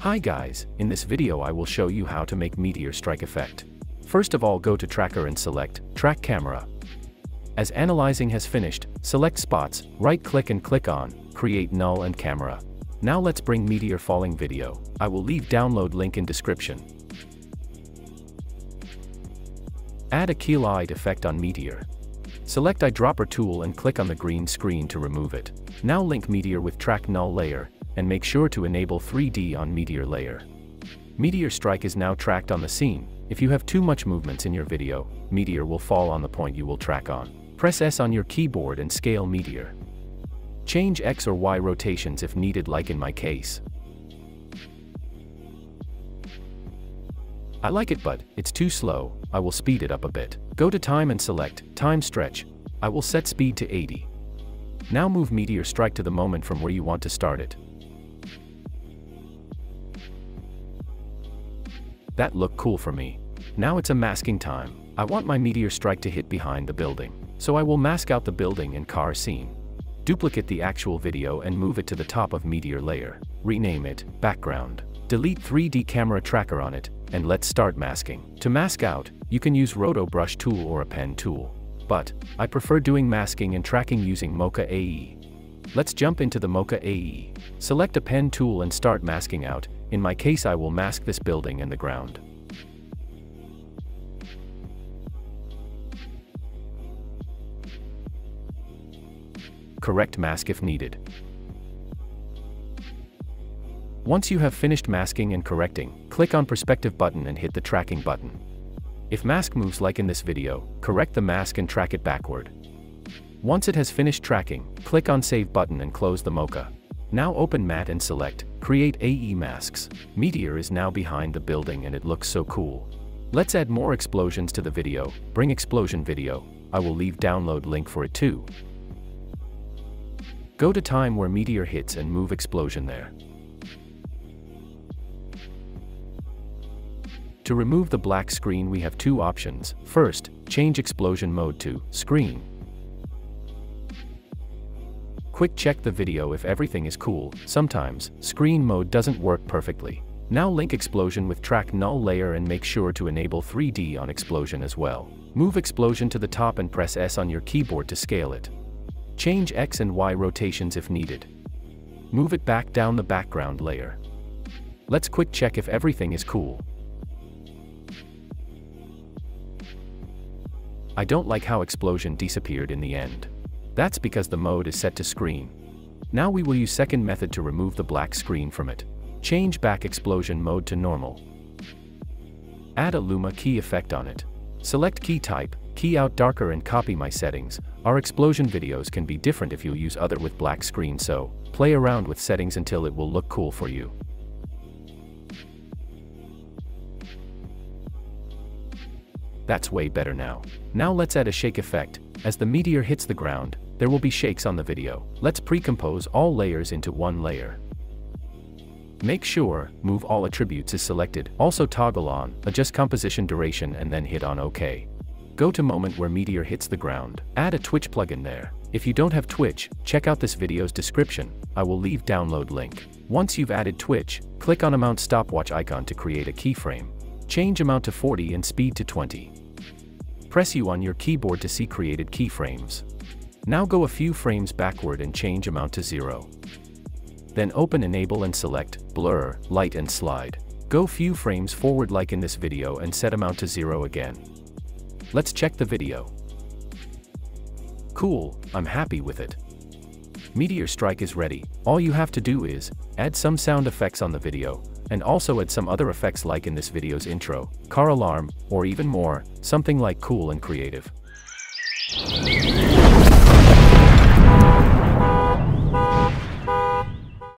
Hi guys, in this video I will show you how to make meteor strike effect. First of all go to tracker and select track camera. As analyzing has finished, select spots, right click and click on create null and camera. Now let's bring meteor falling video. I will leave download link in description. Add a Keylight effect on meteor. Select eyedropper tool and click on the green screen to remove it. Now link meteor with track null layer and make sure to enable 3D on Meteor layer. Meteor strike is now tracked on the scene. If you have too much movements in your video, Meteor will fall on the point you will track on. Press S on your keyboard and scale Meteor. Change X or Y rotations if needed like in my case. I like it but, it's too slow, I will speed it up a bit. Go to time and select, time stretch. I will set speed to 80. Now move Meteor strike to the moment from where you want to start it. That looked cool for me. Now it's a masking time. I want my meteor strike to hit behind the building. So I will mask out the building and car scene. Duplicate the actual video and move it to the top of meteor layer. Rename it, background. Delete 3D camera tracker on it, and let's start masking. To mask out, you can use Roto Brush tool or a pen tool. But, I prefer doing masking and tracking using Mocha AE. Let's jump into the Mocha AE. Select a pen tool and start masking out, in my case I will mask this building and the ground. Correct mask if needed. Once you have finished masking and correcting, click on perspective button and hit the tracking button. If mask moves like in this video, correct the mask and track it backward. Once it has finished tracking, click on Save button and close the Mocha. Now open Matte and select Create AE Masks. Meteor is now behind the building and it looks so cool. Let's add more explosions to the video, bring explosion video, I will leave download link for it too. Go to time where meteor hits and move explosion there. To remove the black screen we have two options. First, change explosion mode to screen. Quick check the video if everything is cool, sometimes, screen mode doesn't work perfectly. Now link explosion with track null layer and make sure to enable 3D on explosion as well. Move explosion to the top and press S on your keyboard to scale it. Change X and Y rotations if needed. Move it back down the background layer. Let's quick check if everything is cool. I don't like how explosion disappeared in the end. That's because the mode is set to screen. Now we will use second method to remove the black screen from it. Change back explosion mode to normal. Add a Luma key effect on it. Select key type, key out darker and copy my settings. Our explosion videos can be different if you use other with black screen so, play around with settings until it will look cool for you. That's way better now. Now let's add a shake effect, as the meteor hits the ground, there will be shakes on the video. Let's pre-compose all layers into one layer. Make sure, Move All Attributes is selected, also toggle on, adjust composition duration and then hit on OK. Go to moment where meteor hits the ground, add a Twitch plugin there. If you don't have Twitch, check out this video's description, I will leave download link. Once you've added Twitch, click on amount stopwatch icon to create a keyframe. Change amount to 40 and speed to 20. Press U on your keyboard to see created keyframes. Now go a few frames backward and change amount to 0. Then open Enable and select Blur, Light and Slide. Go few frames forward like in this video and set amount to 0 again. Let's check the video. Cool, I'm happy with it. Meteor Strike is ready, all you have to do is, add some sound effects on the video, and also add some other effects like in this video's intro, car alarm, or even more, something like cool and creative.